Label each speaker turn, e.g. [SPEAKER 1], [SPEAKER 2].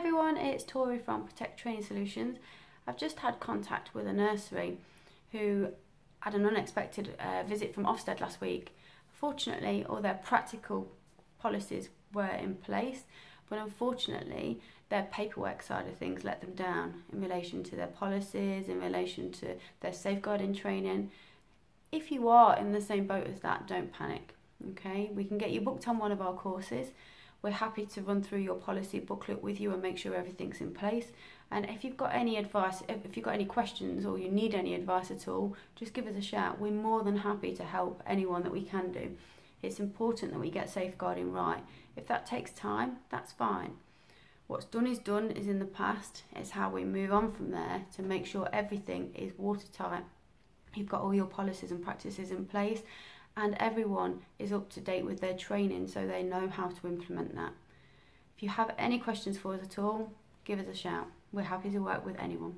[SPEAKER 1] everyone, it's Tori from Protect Training Solutions. I've just had contact with a nursery who had an unexpected uh, visit from Ofsted last week. Fortunately, all their practical policies were in place, but unfortunately, their paperwork side of things let them down in relation to their policies, in relation to their safeguarding training. If you are in the same boat as that, don't panic. Okay, we can get you booked on one of our courses. We're happy to run through your policy booklet with you and make sure everything's in place. And if you've got any advice, if you've got any questions or you need any advice at all, just give us a shout. We're more than happy to help anyone that we can do. It's important that we get safeguarding right. If that takes time, that's fine. What's done is done is in the past. It's how we move on from there to make sure everything is watertight. You've got all your policies and practices in place and everyone is up to date with their training so they know how to implement that. If you have any questions for us at all, give us a shout. We're happy to work with anyone.